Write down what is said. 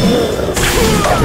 Ah!